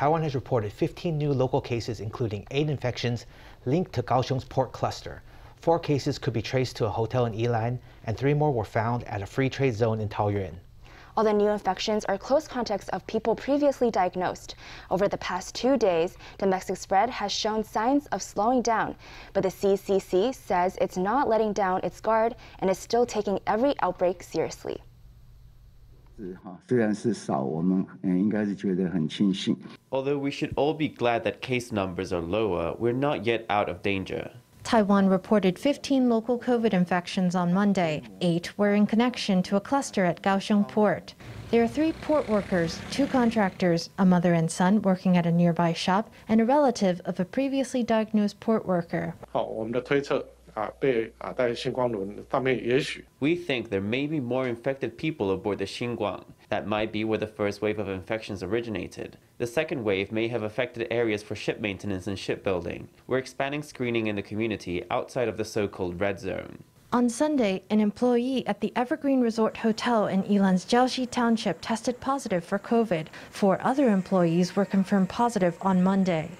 Taiwan has reported 15 new local cases, including eight infections linked to Kaohsiung's port cluster. Four cases could be traced to a hotel in Yilan, and three more were found at a free trade zone in Taoyuan. All the new infections are close contacts of people previously diagnosed. Over the past two days, domestic spread has shown signs of slowing down, but the CECC says it's not letting down its guard and is still taking every outbreak seriously. Uh, Although we should all be glad that case numbers are lower, we're not yet out of danger. Taiwan reported 15 local COVID infections on Monday. Eight were in connection to a cluster at Kaohsiung Port. There are three port workers, two contractors, a mother and son working at a nearby shop, and a relative of a previously diagnosed port worker. We think there may be more infected people aboard the Hsinkuang. That might be where the first wave of infections originated. The second wave may have affected areas for ship maintenance and shipbuilding. We're expanding screening in the community outside of the so-called red zone. On Sunday, an employee at the Evergreen Resort Hotel in Yilan's Jiaoxi Township tested positive for COVID. Four other employees were confirmed positive on Monday.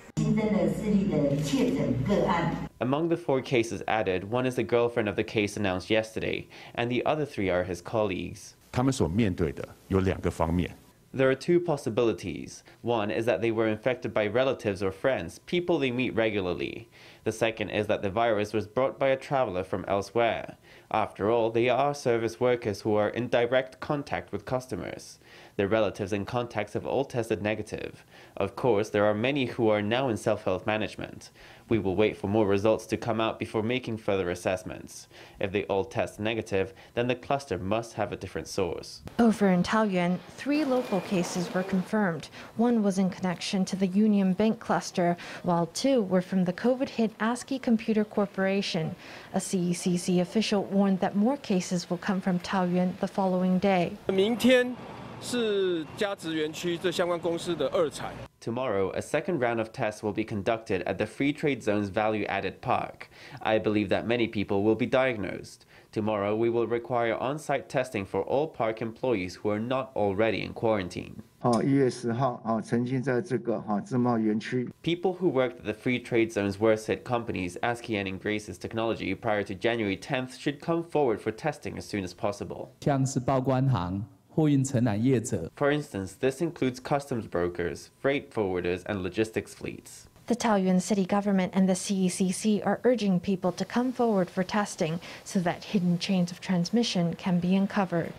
Among the four cases added, one is the girlfriend of the case announced yesterday, and the other three are his colleagues. 他们所面对的有两个方面。 There are two possibilities. One is that they were infected by relatives or friends, people they meet regularly. The second is that the virus was brought by a traveler from elsewhere. After all, they are service workers who are in direct contact with customers. Their relatives and contacts have all tested negative. Of course, there are many who are now in self health management. We will wait for more results to come out before making further assessments. If they all test negative, then the cluster must have a different source. Over in Taoyuan, three local cases were confirmed. One was in connection to the Union Bank cluster, while two were from the COVID hit ASCII Computer Corporation. A CECC official warned that more cases will come from Taoyuan the following day. 明天 是加值园区这相关公司的二采。 Tomorrow, a second round of tests will be conducted at the Free Trade Zone's value added park. I believe that many people will be diagnosed. Tomorrow, we will require on site testing for all park employees who are not already in quarantine. 哦，一月十号啊，曾经在这个哈自贸园区 People who worked at the Free Trade Zone's worst hit companies, ASCII and Ingraces Technology, prior to January 10th should come forward for testing as soon as possible. 像是报关行、货运承揽业者。 For instance, this includes customs brokers, freight forwarders, and logistics fleets. The Taoyuan city government and the CECC are urging people to come forward for testing so that hidden chains of transmission can be uncovered.